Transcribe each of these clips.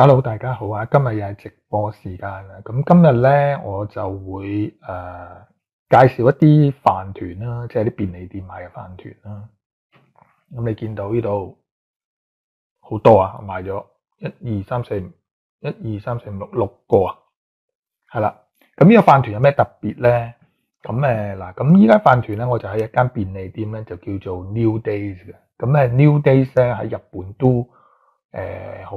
Hello，大家好啊！今日又係直播時間啦。咁今日咧，我就會誒、介紹一啲飯團啦，即係啲便利店買嘅飯團啦。咁你見到呢度好多啊，我買咗一二三四一二三四五六六個啊，係啦。咁呢個飯團有咩特別咧？咁誒嗱，咁依家飯團咧，我就喺一間便利店咧，就叫做 New Days 嘅。咁咧 New Days 咧喺日本都誒好。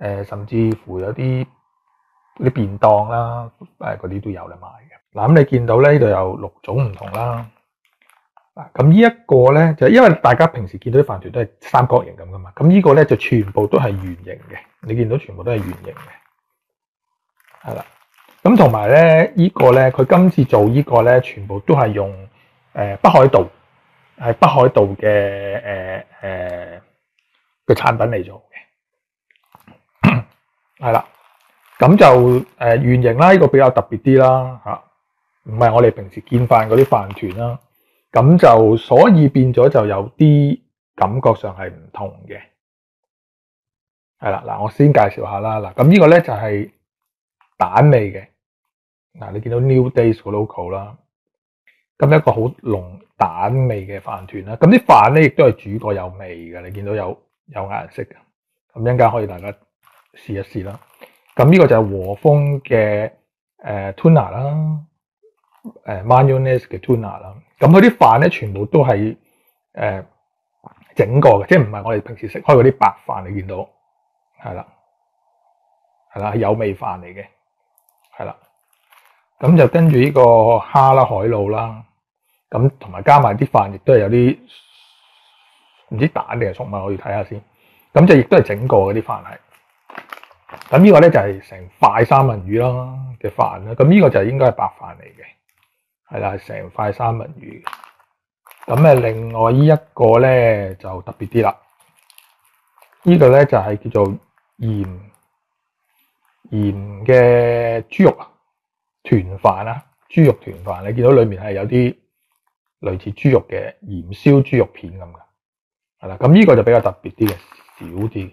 誒，甚至乎有啲啲便當啦，誒嗰啲都有得賣嘅。嗱，咁你見到咧，呢度有六種唔同啦。嗱，咁呢一個咧，就因為大家平時見到啲飯團都係三角形咁噶嘛，咁呢個咧就全部都係圓形嘅。你見到全部都係圓形嘅，係啦。咁同埋咧，呢個咧，佢今次做呢個咧，全部都係用誒北海道，係北海道嘅誒誒嘅產品嚟做。係啦，咁就誒圓形啦，呢個比較特別啲啦吓，唔係我哋平時見飯嗰啲飯團啦，咁就所以變咗就有啲感覺上係唔同嘅。係啦，嗱我先介紹下啦，嗱咁呢個咧就係蛋味嘅，嗱你見到 New Days logo 啦，咁一個好濃蛋味嘅飯團啦，咁啲飯咧亦都係煮過有味嘅，你見到有有顏色嘅，咁一陣間可以大家。試一試啦，咁呢個就係和風嘅誒 tuna 啦，誒 mayonnaise 嘅 tuna 啦，咁佢啲飯咧全部都係誒、呃、整過嘅，即係唔係我哋平時食開嗰啲白飯，你見到係啦，係啦，有味飯嚟嘅，係啦，咁就跟住呢個蝦啦、海露啦，咁同埋加埋啲飯，亦都係有啲唔知蛋定係粟米，我要睇下先，咁就亦都係整過嗰啲飯係。咁呢個咧就係成塊三文魚啦嘅飯啦，咁呢個就應該係白飯嚟嘅，係啦，成塊三文魚。咁誒，另外呢一個咧就特別啲啦，呢個咧就係叫做鹽鹽嘅豬肉團飯啦，豬肉團飯，你見到裏面係有啲類似豬肉嘅鹽燒豬肉片咁噶，係啦，咁呢個就比較特別啲嘅，少啲嘅。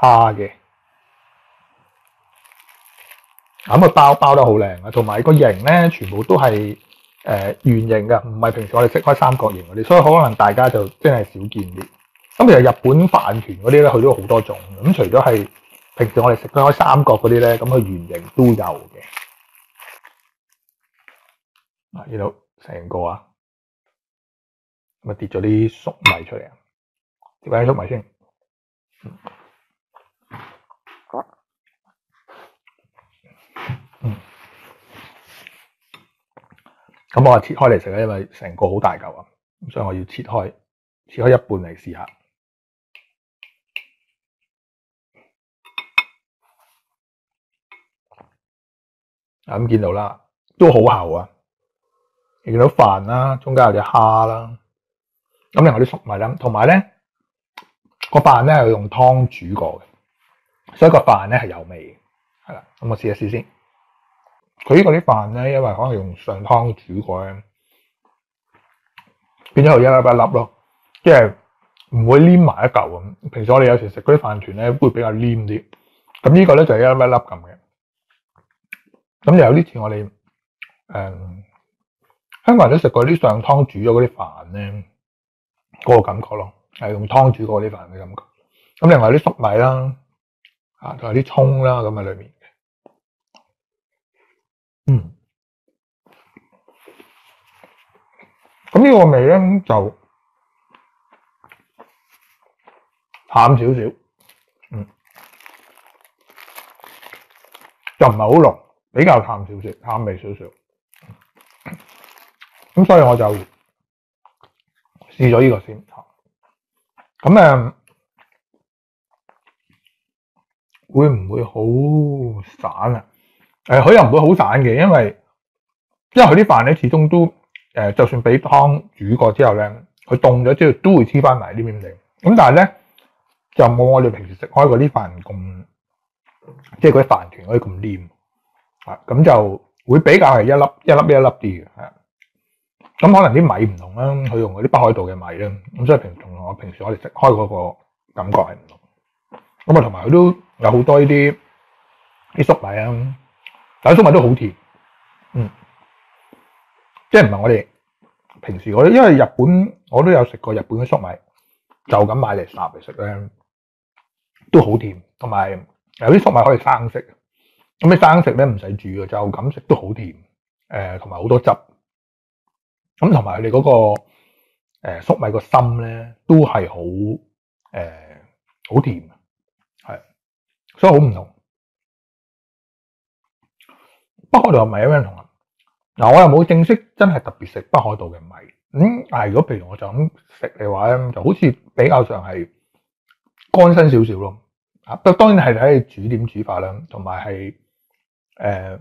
虾嘅，咁個包包得好靚啊，同埋個形咧，全部都係誒圓形嘅，唔係平時我哋食開三角形嗰啲，所以可能大家就真係少見啲。咁其實日本飯團嗰啲咧，佢都好多種。咁除咗係平時我哋食開三角嗰啲咧，咁佢圓形都有嘅。啊，呢度成個啊，咁啊跌咗啲粟米出嚟啊，跌翻啲粟米先。咁我切開嚟食咧，因為成個好大嚿啊，咁所以我要切開，切開一半嚟試下。咁見到啦，都好厚啊！你見到飯啦，中間有隻蝦啦，咁另外啲粟米啦，同埋咧個飯咧係用湯煮過嘅，所以個飯咧係有味嘅。係啦，咁我試一試先。佢呢個啲飯咧，因為可能用上湯煮過咧，變咗佢一粒一粒咯，即係唔會黏埋一嚿咁。平時我哋有時食嗰啲飯團咧，會比較黏啲。咁呢個咧就係一粒一粒咁嘅。咁又有啲似我哋誒、香港人都食過啲上湯煮咗嗰啲飯咧，嗰、個感覺咯，係用湯煮過啲飯嘅感覺。咁另外啲粟米啦，啊，同埋啲葱啦咁喺裏面。嗯，咁呢個味咧就淡少少，嗯，就唔係好濃，比較淡少少，淡味少少。咁所以我就試咗呢個先。咁誒，會唔會好散啊？誒，佢又唔會好散嘅，因為因為佢啲飯咧始終都誒，就算俾湯煮過之後咧，佢凍咗之後都會黐翻埋啲面嚟。咁但係咧就冇我哋平時食開嗰啲飯咁，即係嗰啲飯團可以咁黏啊，咁就會比較係一粒一粒一粒啲嘅，咁可能啲米唔同啦，佢用嗰啲北海道嘅米啦，咁所以平同我平時我哋食開嗰個感覺係唔同。咁啊，同埋佢都有好多呢啲啲粟米啊，但粟米都好甜，嗯，即系唔係我哋平時我因為日本我都有食過日本嘅粟米，就咁買嚟烚嚟食咧，都好甜，同埋有啲粟米可以生食，咁你生食咧唔使煮嘅，就咁食都好甜，誒同埋好多汁。咁同埋佢哋嗰個誒粟米個心咧，都係好誒好甜，係，所以好唔同。北海道嘅米有咩唔同啊？嗱，我又冇正式真係特別食北海道嘅米，咁但系如果譬如我就咁食嘅話咧，就好似比較上係乾身少少咯。啊，不過當然係睇你煮點煮法啦，同埋係誒。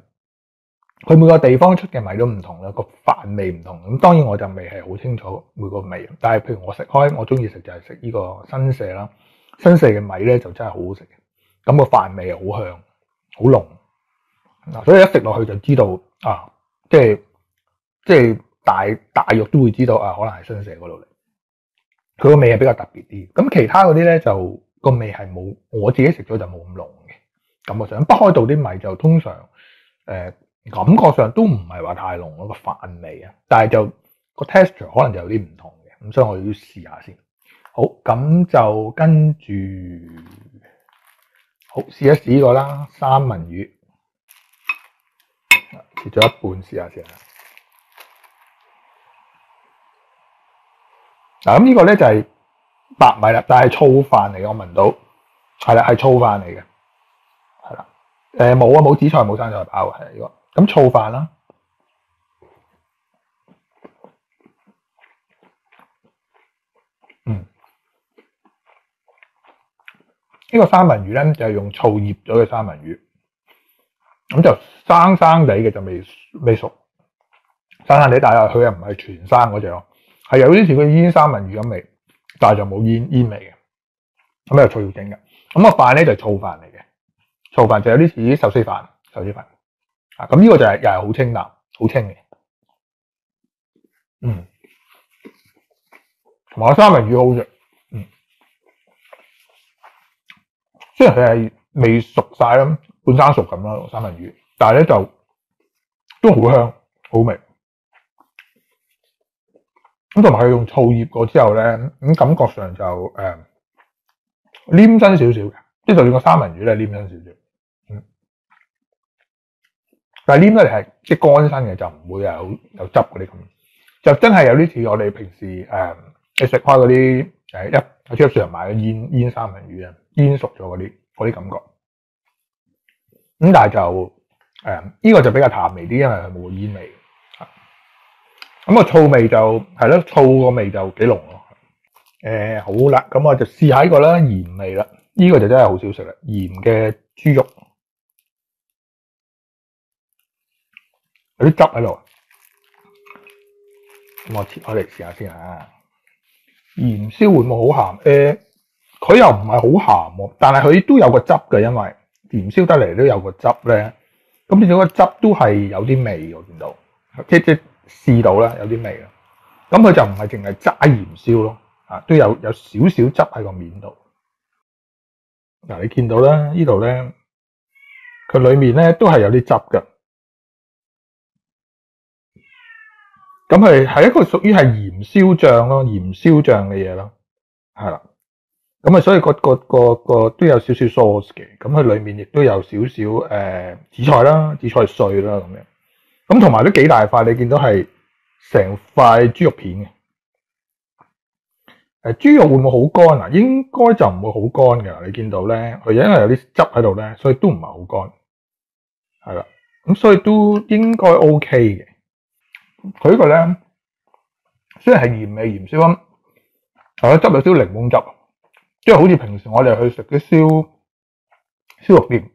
佢每個地方出嘅米都唔同啦，個飯味唔同。咁當然我就未係好清楚每個味，但係譬如我食開，我中意食就係食呢個新社啦。新社嘅米咧就真係好好食嘅，咁個飯味好香，好濃。嗱，所以一食落去就知道啊，即係即系大大肉都會知道啊，可能係新社嗰度嚟。佢個味係比較特別啲。咁其他嗰啲咧就個味係冇，我自己食咗就冇咁濃嘅。感覺上北海道啲米就通常誒。感覺上都唔係話太濃嗰個飯味啊，但係就個 texture 可能就有啲唔同嘅，咁所以我要試下先。好，咁就跟住好試一試呢個啦，三文魚切咗一半試下先啊。嗱，咁呢個咧就係白米啦，但係粗飯嚟，我聞到。係啦，係粗飯嚟嘅，係啦，诶冇啊，冇紫菜冇生菜包係呢個。咁醋飯啦，嗯，呢、這個三文魚咧就係、是、用醋醃咗嘅三文魚，咁就生生地嘅就未未熟，生生地，但係佢又唔係全生嗰隻咯，係有啲似個煙三文魚咁味，但係就冇煙煙味嘅，咁又醋要整嘅，咁、那個飯咧就係醋飯嚟嘅，醋飯就有啲似壽司飯，壽司飯。啊，咁呢個就係又係好清淡，好清嘅，嗯，同埋三文魚好食，嗯，雖然佢係未熟晒啦，半生熟咁啦，三文魚，但係咧就都好香，好味，咁同埋佢用醋醃過之後咧，咁感覺上就誒、黏身少少嘅，即係就算個三文魚咧黏身少少。嗯但係黏得嚟係即係乾身嘅，就唔會有有汁嗰啲咁，就真係有啲似我哋平時誒、呃、你食開嗰啲誒一喺超市買嘅煙煙三文魚啊，煙熟咗嗰啲嗰啲感覺。咁但係就誒呢、呃這個就比較淡味啲，因為佢冇煙味。咁個醋味就係咯，醋個味就幾濃咯。誒、好啦，咁我就試下呢個啦，鹽味啦，呢、這個就真係好少食啦，鹽嘅豬肉。有啲汁喺度，咁我切開嚟試下先啊！鹽燒會唔會好鹹？誒、佢又唔係好鹹，但係佢都有個汁嘅，因為鹽燒得嚟都有個汁咧。咁變咗個汁都係有啲味，我見到，即即試到啦，有啲味啦。咁佢就唔係淨係齋鹽燒咯，啊，都有有少少汁喺個面度。嗱，你見到啦，呢度咧，佢裏面咧都係有啲汁嘅。咁係係一個屬於係鹽燒醬咯，鹽燒醬嘅嘢咯，係啦。咁啊，所以個個個個都有少少 sauce 嘅，咁佢裏面亦都有少少誒紫菜啦、紫菜碎啦咁樣，咁同埋都幾大塊，你見到係成塊豬肉片嘅。誒，豬肉會唔會好乾啊？應該就唔會好乾嘅。你見到咧，佢因為有啲汁喺度咧，所以都唔係好乾，係啦。咁所以都應該 OK 嘅。佢呢個咧，雖然係鹽味鹽燒咁，係汁有少少檸檬汁。即係好似平時我哋去食啲燒燒肉店，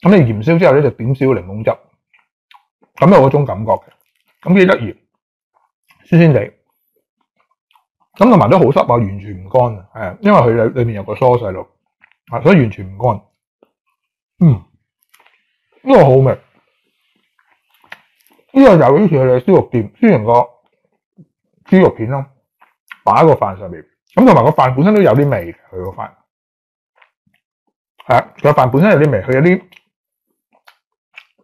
咁你鹽燒之後咧就點少檸檬汁，咁有嗰種感覺嘅，咁幾得意，鮮鮮地，咁同埋都好濕啊，完全唔乾啊，係，因為佢裏裏面有個蔬菜度，啊，所以完全唔乾，嗯，呢個好味，呢個就好似佢哋燒肉店，雖然個豬肉片咯，擺喺個飯上面。咁同埋個飯本身都有啲味，佢個飯係啊，個飯本身有啲味，佢有啲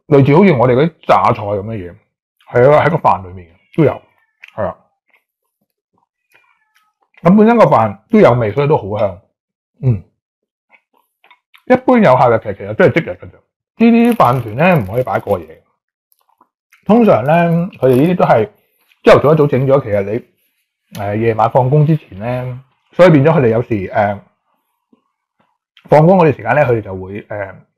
類似好似我哋嗰啲榨菜咁嘅嘢，係啊，喺個飯裏面都有，係啊。咁本身個飯都有味，所以都好香。嗯，一般有效嘅其實其實都係即日嘅啫。呢啲飯團咧唔可以擺過夜。通常咧，佢哋呢啲都係朝頭早一早整咗，其實你。誒，夜晚放工之前咧，所以變咗佢哋有時誒放工嗰段時間咧，佢哋就會誒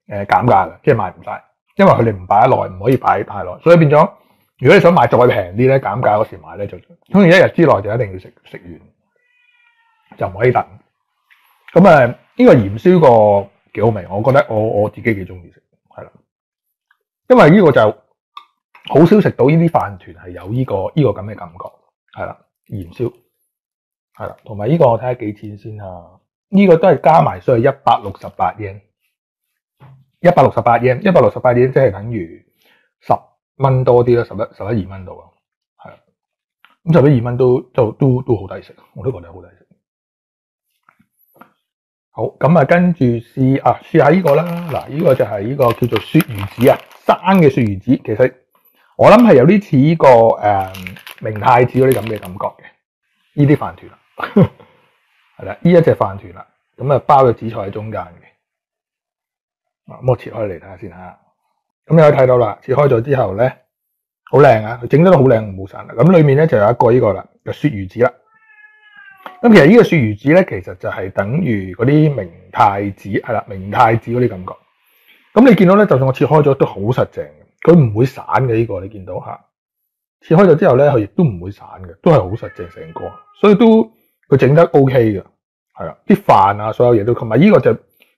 誒減價嘅，即係賣唔晒，因為佢哋唔擺得耐，唔可以擺太耐，所以變咗如果你想買再平啲咧，減價嗰時買咧就，通常一日之內就一定要食食完，就唔可以等。咁誒呢個鹽燒個幾好味，我覺得我我自己幾中意食，系啦，因為呢個就好少食到呢啲飯團係有呢個呢個咁嘅感覺，係啦。鹽燒系啦，同埋呢個我睇下幾錢先啊？呢、這個都係加埋，所以一百六十八 y 一百六十八 y 一百六十八 y 即係等於十蚊多啲啦，十一十一二蚊度啊，係啦。咁十一二蚊都都都都好抵食，我都覺得好抵食。好，咁啊，跟住試啊，試下呢個啦。嗱，呢個就係呢個叫做雪魚子啊，生嘅雪魚子，其實我諗係有啲似呢個誒。明太子嗰啲咁嘅感覺嘅，呢啲飯團啦，係啦，呢一隻飯團啦，咁啊包咗紫菜喺中間嘅，咁我切開嚟睇下先吓，咁你可以睇到啦，切開咗之後咧，好靚啊，佢整得都好靚，冇散啦，咁裏面咧就有一個呢個啦，就雪魚子啦，咁其實呢個雪魚子咧，其實就係等於嗰啲明太子，係啦，明太子嗰啲感覺，咁你見到咧，就算我切開咗都好實淨，佢唔會散嘅呢個，你見到吓。切開咗之後咧，佢亦都唔會散嘅，都係好實淨成個，所以都佢整得 OK 嘅，係啊，啲飯啊，所有嘢都，同埋呢個就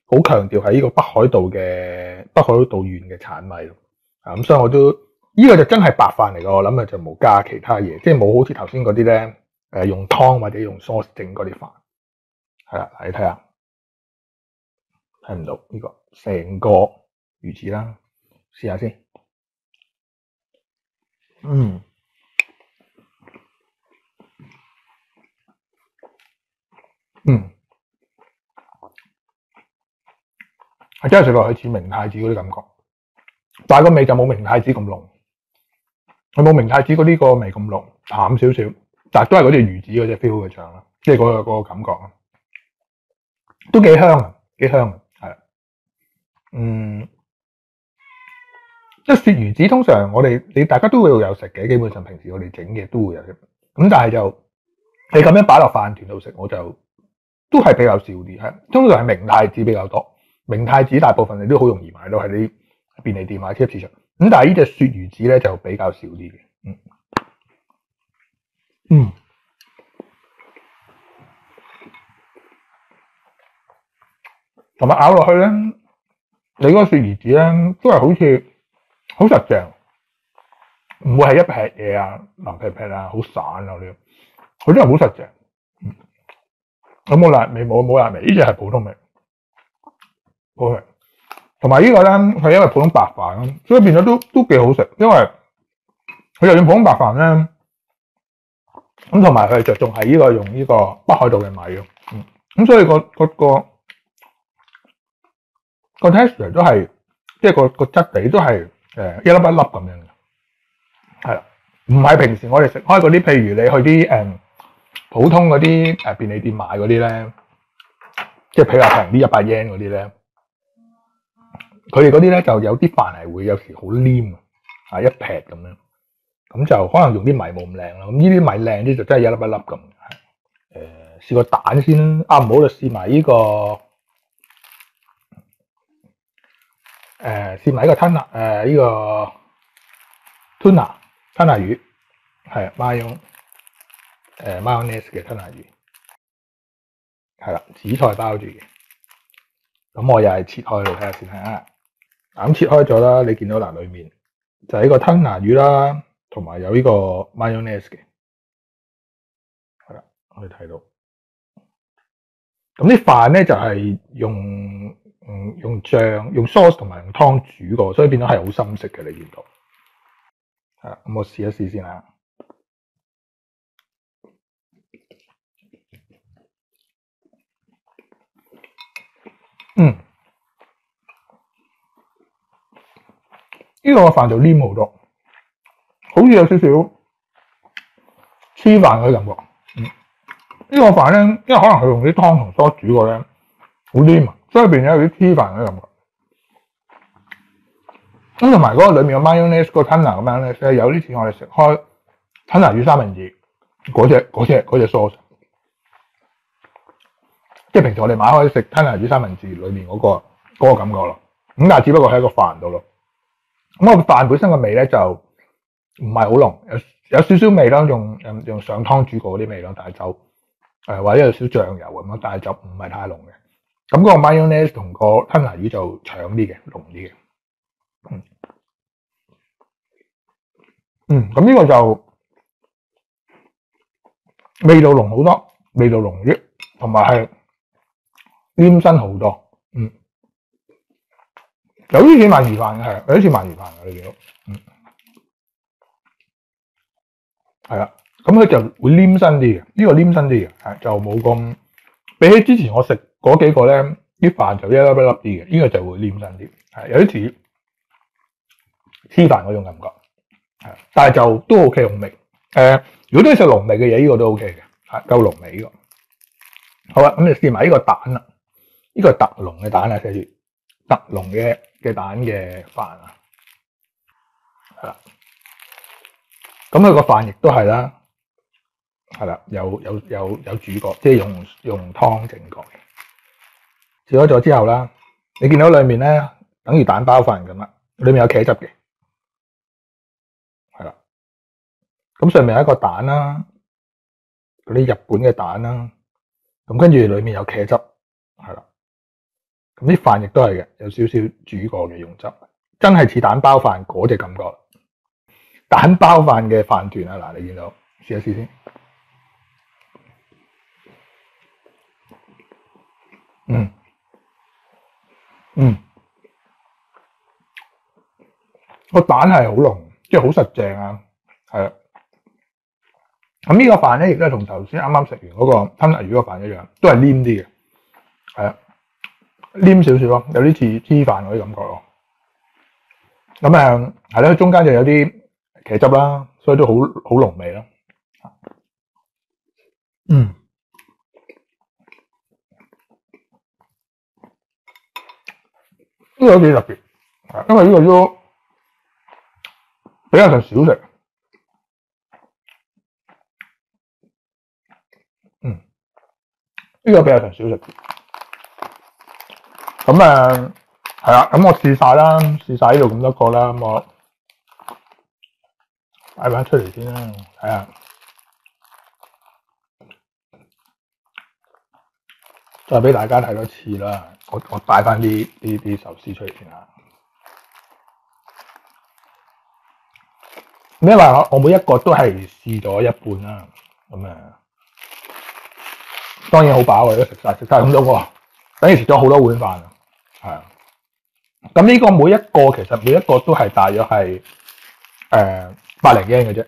好強調係呢個北海道嘅北海道縣嘅產米咯，啊咁所以我都呢個就真係白飯嚟嘅，我諗啊就冇加其他嘢，即係冇好似頭先嗰啲咧，誒用湯或者用 sauce 整嗰啲飯，係啦，你睇下。睇唔到呢個成個魚翅啦，試下先，嗯。嗯，真係食落去似明太子嗰啲感覺，但係個味就冇明太子咁濃，佢冇明太子嗰啲個味咁濃，淡少少，但系都係嗰隻魚子嗰隻 feel 嘅醬啦，即係嗰個嗰個感覺啊，都幾香几，香系，嗯，即係雪魚子通常我哋你大家都會有食嘅，基本上平時我哋整嘅都會有食，咁但係就你咁樣擺落飯團度食，我就。都係比較少啲，係通常係明太子比較多。明太子大部分你都好容易買到喺啲便利店啊、超級市場。咁但係呢隻雪魚子咧就比較少啲嘅。嗯，嗯，同埋咬落去咧，你嗰個雪魚子咧都係好似好實淨，唔會係一劈嘢啊、腍劈劈啊、好散啊嗰啲，佢真係好實淨。有冇辣味，冇冇辣味，呢隻係普通味，好味。同埋呢個咧，係因為普通白飯，所以變咗都都幾好食。因為佢就算普通白飯咧，咁同埋佢着重係呢個用呢個北海道嘅米咯。嗯，咁所以個個個個 texture 都係，即係個個質地都係誒一粒一粒咁樣嘅，係啦，唔係平時我哋食開嗰啲，譬如你去啲誒。普通嗰啲誒便利店買嗰啲咧，即係譬如話平啲一百 yen 嗰啲咧，佢哋嗰啲咧就有啲飯係會有時好黏啊，一劈咁樣，咁就可能用啲米冇咁靚啦。咁呢啲米靚啲就真係一粒一粒咁。誒、呃，試個蛋先。啊，唔好就試埋呢個誒，試埋呢個吞拿誒呢個吞拿吞拿魚，係孖用誒 mayonnaise 嘅吞拿魚。係啦，紫菜包住嘅，咁我又係切開嚟睇下先吓。咁切開咗啦，你見到嗱裏面就係呢個吞拿魚啦，同埋有呢個 mayonnaise 嘅，係啦，可以睇到。咁啲飯咧就係用嗯用醬、用 sauce 同埋用湯煮過，所以變咗係好深色嘅。你見到，係咁我試一試先吓。嗯，呢個飯就黏好多，好似有少少黐飯嘅感覺。嗯，呢個飯咧，因為可能佢用啲湯同蔬煮過咧，好黏啊，所以變咗有啲黐飯嘅感覺。咁同埋嗰個裏面嘅 mayonnaise 嗰個吞拿咁樣咧，有啲似我哋食開吞拿魚三文治嗰隻嗰隻嗰隻 sauce。即係平時我哋買開食吞拿魚三文治裏面嗰個嗰個感覺咯，咁但係只不過喺個飯度咯。咁個飯本身個味咧就唔係好濃，有有少少味啦，用用上湯煮過嗰啲味咯，但係就誒或者有少醬油咁咯，但係就唔係太濃嘅。咁嗰個 mayonnaise 同個吞拿魚就搶啲嘅，濃啲嘅。嗯，嗯，咁呢個就味道濃好多，味道濃啲，同埋係。黏身好多，嗯，有啲似鰻魚飯嘅，有啲似鰻魚飯嘅你見到，嗯，係啦，咁佢就會黏身啲嘅，呢個黏身啲嘅，系就冇咁比起之前我食嗰幾個咧，啲飯就一粒一粒啲嘅，呢個就會黏身啲，系有啲似黐飯嗰種感覺，係，但係就都 OK 濃味，誒，如果都係食濃味嘅嘢，呢個都 OK 嘅，係夠濃味呢個，好啦，咁你試埋呢個蛋啦。呢個係特濃嘅蛋啊，寫住特濃嘅嘅蛋嘅飯啊，係啦。咁佢個飯亦都係啦，係啦，有有有有煮過，即係用用湯整過嘅。切開咗之後啦，你見到裏面咧，等於蛋包飯咁啦，裏面有茄汁嘅，係啦。咁上面有一個蛋啦，嗰啲日本嘅蛋啦，咁跟住裏面有茄汁，係啦。咁啲飯亦都係嘅，有少少煮過嘅用汁，真係似蛋包飯嗰隻感覺。蛋包飯嘅飯團啊，嗱，你見到，試一試先。嗯，嗯，個蛋係好濃，即係好實淨啊，係啊。咁呢個飯咧，亦都係同頭先啱啱食完嗰個吞拿魚個飯一樣，都係黏啲嘅，係啊。黏少少咯，有啲似黐飯嗰啲感覺咯。咁誒係咧，中間就有啲茄汁啦，所以都好好濃味咯。嗯，呢個幾特別，因為呢個都比較上少食。嗯，呢個比較上少食。咁誒係啦，咁我試晒啦，試晒呢度咁多個啦，咁我擺翻出嚟先啦，睇下，再俾大家睇多次啦。我我擺翻啲啲啲壽司出嚟先啦。咩話？我每一個都係試咗一半啦，咁誒，當然好飽嘅，都食晒食晒咁多個，等於食咗好多碗飯。係啊，咁呢個每一個其實每一個都係大約係誒百零 yen 嘅啫，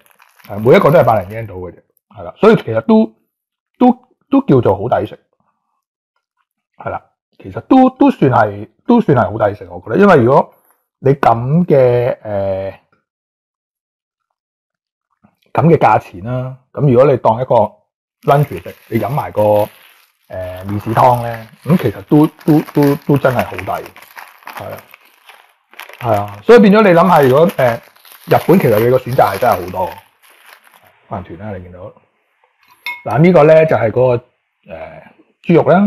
係每一個都係百零 yen 到嘅啫，係啦，所以其實都都都叫做好抵食，係啦，其實都都算係都算係好抵食，我覺得，因為如果你咁嘅誒咁嘅價錢啦，咁如果你當一個 lunch 食，你飲埋個誒麵豉湯咧，咁其實都都都都真係好抵，係啊，係啊，所以變咗你諗下，如果誒、呃、日本其實你個選擇係真係好多飯團啦，你見到嗱、這個、呢個咧就係、是、嗰、那個誒豬、肉啦，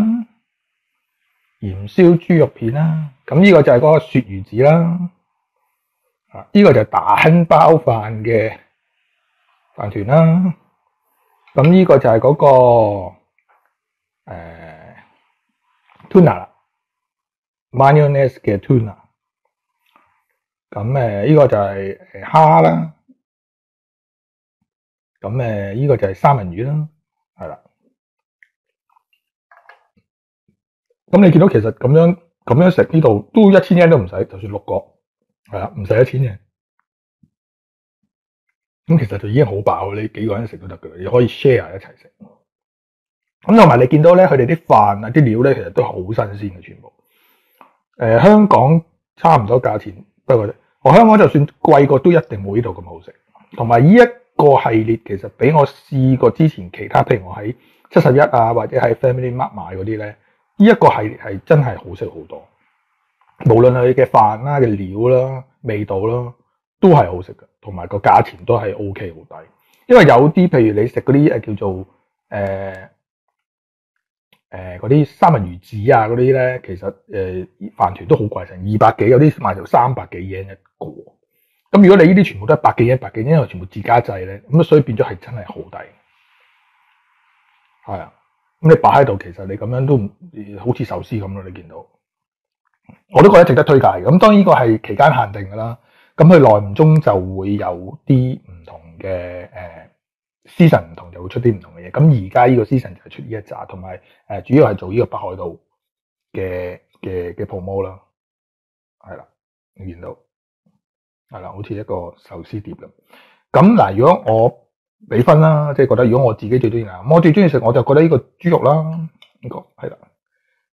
鹽燒豬肉片啦，咁呢個就係嗰個鱈魚子啦，啊、呢個就係蛋包飯嘅飯團啦，咁呢個就係嗰、那個。誒、呃、tuna 啦，mayonnaise 嘅 tuna，咁誒呢個就係蝦啦，咁誒呢個就係三文魚啦，係啦。咁你見到其實咁樣咁樣食呢度都一千円都唔使，就算六個，係啦，唔使一千円。咁其實就已經好飽，你幾個人食都得噶啦，你可以 share 一齊食。咁同埋你見到咧，佢哋啲飯啊、啲料咧，其實都好新鮮嘅，全部。誒、香港差唔多價錢，不過我香港就算貴過，都一定冇呢度咁好食。同埋呢一個系列，其實比我試過之前其他，譬如我喺七十一啊，或者喺 Family Mart 買嗰啲咧，呢、一個系列係真係好食好多。無論佢嘅飯啦、嘅料啦、味道啦，都係好食嘅，同埋個價錢都係 OK 好抵。因為有啲譬如你食嗰啲誒叫做誒。誒，嗰啲三文魚子啊，嗰啲咧，其實誒飯團都好貴，成二百幾，有啲賣到三百幾鎊一個。咁如果你呢啲全部都係百幾鎊、百幾鎊因為全部自家製咧，咁，所以變咗係真係好抵。係啊，咁你擺喺度，其實你咁樣都好似壽司咁咯。你見到，我都覺得值得推介。咁當然呢個係期間限定噶啦，咁佢耐唔中就會有啲唔同嘅誒。呃 season 唔同就會出啲唔同咁而家呢個 season 就係出呢一紮，同埋誒主要係做呢個北海道嘅嘅嘅 promo 啦，係啦，你見到。係啦，好似一個壽司碟咁。咁嗱，如果我俾分啦，即係覺得如果我自己最中意啊，我最中意食我就覺得呢個豬肉啦，呢個係啦，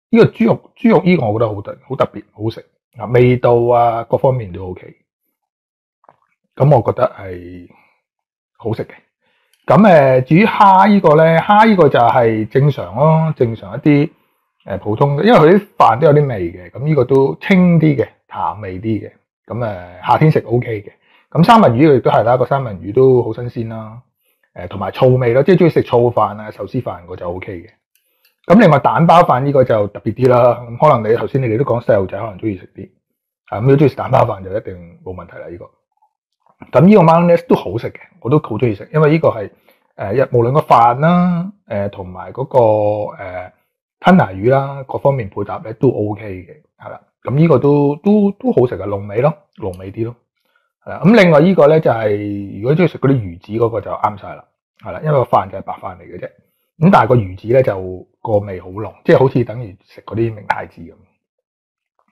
呢個豬肉豬肉呢個我覺得好特好特別好食。啊，味道啊各方面都 OK，咁我覺得係好食嘅。咁誒，至於蝦呢個咧，蝦呢個就係正常咯，正常一啲誒普通嘅，因為佢啲飯都有啲味嘅，咁呢個都清啲嘅，淡味啲嘅，咁誒夏天食 O K 嘅。咁三文魚亦都係啦，個三文魚都好新鮮啦，誒同埋醋味咯，即係中意食醋飯啊、壽司飯嗰就 O K 嘅。咁另外蛋包飯呢個就特別啲啦，咁可能你頭先你哋都講細路仔可能中意食啲，啊咁如果中意食蛋包飯就一定冇問題啦呢個。咁呢個 mayonnaise 都好食嘅，我都好中意食，因為呢個係誒一無論個飯啦，誒同埋嗰個誒吞拿魚啦，各方面配搭咧都 OK 嘅，係啦。咁呢個都都都好食嘅，濃味咯，濃味啲咯，係啦。咁另外呢個咧就係、如果中意食嗰啲魚子嗰個就啱晒啦，係啦，因為個飯就係白飯嚟嘅啫。咁但係個魚子咧就個味好濃，即係好似等於食嗰啲明太子咁。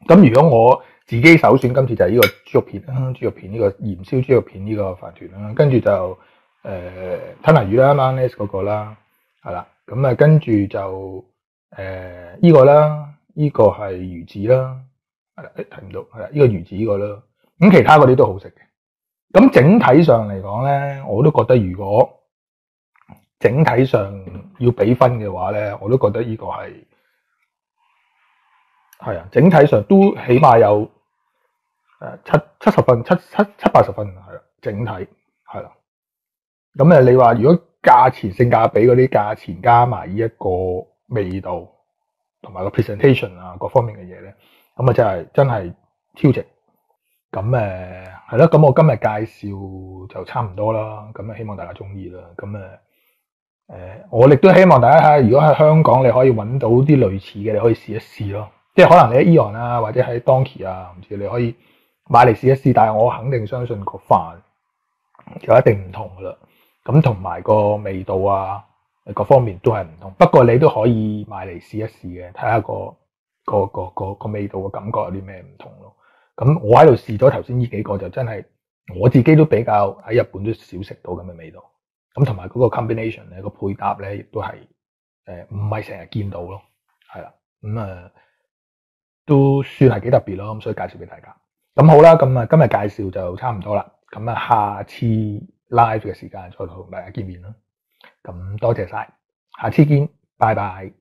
咁如果我自己首選今次就係呢個豬肉片啦，豬肉片呢個鹽燒豬肉片呢個飯團啦，跟住就誒、呃、吞拿魚啦，mayonnaise 嗰個啦，係啦，咁啊跟住就誒呢、呃這個啦，呢、這個係魚子啦，係啦，誒睇唔到，係啦，呢個魚子呢個啦，咁其他嗰啲都好食嘅。咁整體上嚟講咧，我都覺得如果整體上要俾分嘅話咧，我都覺得呢個係係啊，整體上都起碼有。诶，七七十分，七七七八十分係啦，整體係啦。咁诶，你話如果價錢性價比嗰啲價錢加埋呢一個味道同埋個 presentation 啊，各方面嘅嘢咧，咁啊真係真係超值。咁誒係咯，咁我今日介紹就差唔多啦。咁啊，希望大家中意啦。咁诶，诶，我亦都希望大家睇，如果喺香港你可以揾到啲類似嘅，你可以試一試咯。即系可能你喺 Eon 啊，或者喺 Donkey 啊，唔知你可以。買嚟試一試，但係我肯定相信個飯就一定唔同噶啦。咁同埋個味道啊，各方面都係唔同。不過你都可以買嚟試一試嘅，睇下個個個個個味道嘅感覺有啲咩唔同咯。咁我喺度試咗頭先呢幾個就真係我自己都比較喺日本都少食到咁嘅味道。咁同埋嗰個 combination 咧，個配搭咧亦都係誒唔係成日見到咯。係啦，咁啊都算係幾特別咯。咁所以介紹俾大家。咁好啦，咁啊今日介紹就差唔多啦，咁啊下次 live 嘅時間再同大家見面啦，咁多謝晒，下次見，拜拜。